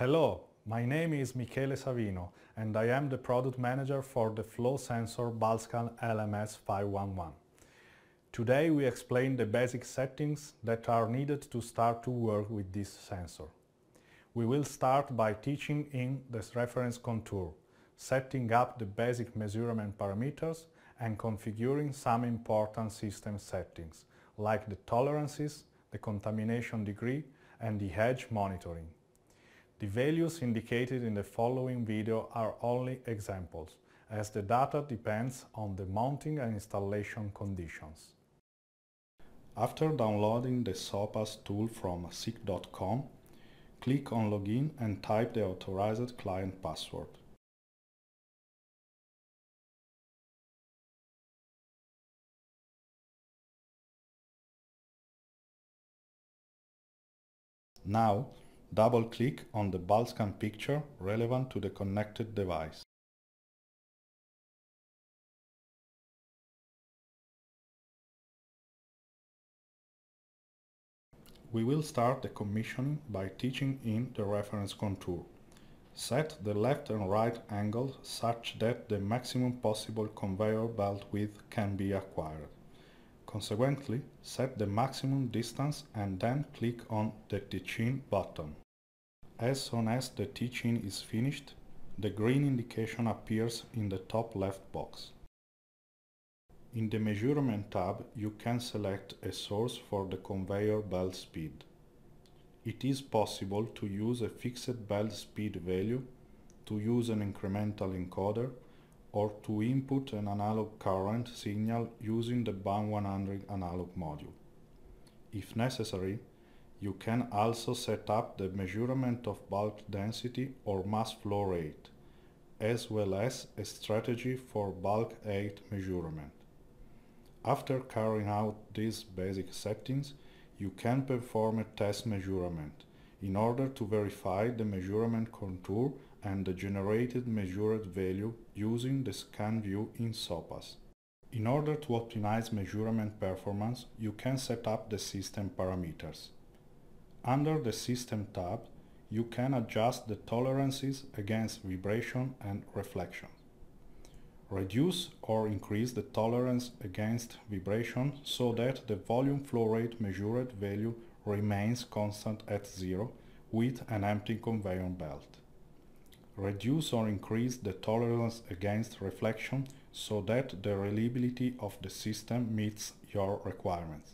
Hello, my name is Michele Savino and I am the product manager for the flow sensor Bulkscan LMS 511. Today we explain the basic settings that are needed to start to work with this sensor. We will start by teaching in the reference contour, setting up the basic measurement parameters and configuring some important system settings, like the tolerances, the contamination degree and the edge monitoring. The values indicated in the following video are only examples, as the data depends on the mounting and installation conditions. After downloading the SOPAS tool from SICK.com, click on Login and type the authorized client password. Now, double-click on the Bulkscan picture relevant to the connected device. We will start the commissioning by teaching in the reference contour. Set the left and right angles such that the maximum possible conveyor belt width can be acquired. Consequently, set the maximum distance and then click on the teach-in button. As soon as the teach-in is finished, the green indication appears in the top left box. In the Measurement tab, you can select a source for the conveyor belt speed. It is possible to use a fixed belt speed value, to use an incremental encoder, or to input an analog current signal using the BAM100 analog module. If necessary, you can also set up the measurement of bulk density or mass flow rate, as well as a strategy for bulk height measurement. After carrying out these basic settings, you can perform a test measurement in order to verify the measurement contour and the generated measured value using the scan view in SOPAS. In order to optimize measurement performance, you can set up the system parameters. Under the System tab, you can adjust the tolerances against vibration and reflection. Reduce or increase the tolerance against vibration so that the volume flow rate measured value remains constant at zero with an empty conveyor belt. Reduce or increase the tolerance against reflection so that the reliability of the system meets your requirements.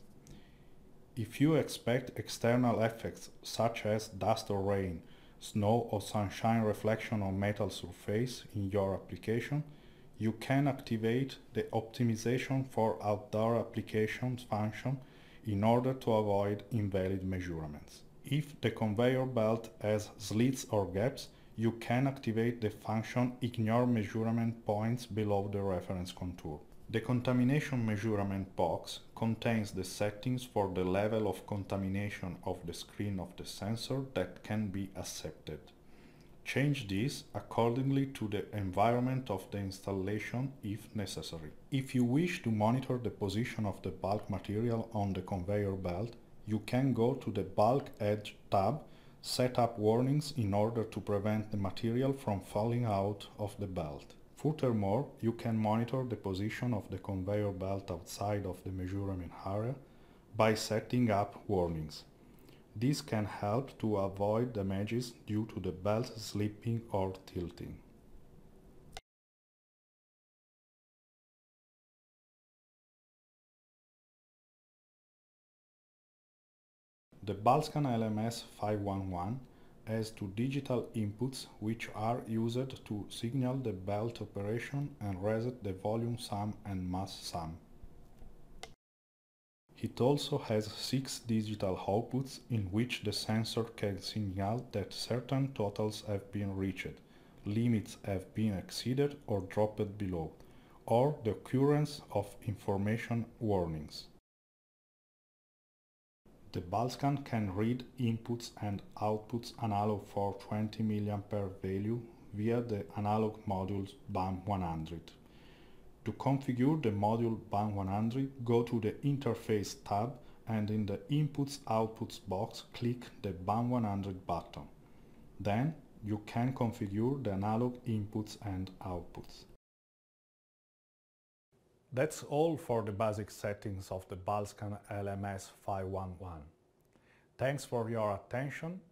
If you expect external effects such as dust or rain, snow or sunshine reflection on metal surface in your application, you can activate the optimization for outdoor applications function in order to avoid invalid measurements. If the conveyor belt has slits or gaps, you can activate the function ignore measurement points below the reference contour. The contamination measurement box contains the settings for the level of contamination of the screen of the sensor that can be accepted. Change this accordingly to the environment of the installation if necessary. If you wish to monitor the position of the bulk material on the conveyor belt, you can go to the Bulk Edge tab, set up warnings in order to prevent the material from falling out of the belt. Furthermore, you can monitor the position of the conveyor belt outside of the measurement area by setting up warnings. This can help to avoid damages due to the belt slipping or tilting. The Bulkscan LMS 511 has two digital inputs which are used to signal the belt operation and reset the volume sum and mass sum. It also has six digital outputs in which the sensor can signal that certain totals have been reached, limits have been exceeded or dropped below, or the occurrence of information warnings. The Bulkscan can read inputs and outputs analog for 20 mA value via the analog modules BAM100. To configure the module BAM100, go to the Interface tab and in the Inputs Outputs box click the BAM100 button. Then you can configure the analog inputs and outputs. That's all for the basic settings of the Bulkscan LMS 511. Thanks for your attention.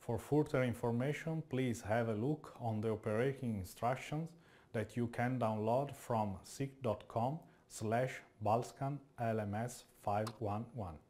For further information, please have a look on the operating instructions that you can download from sick.com slash bulkscan lms 511.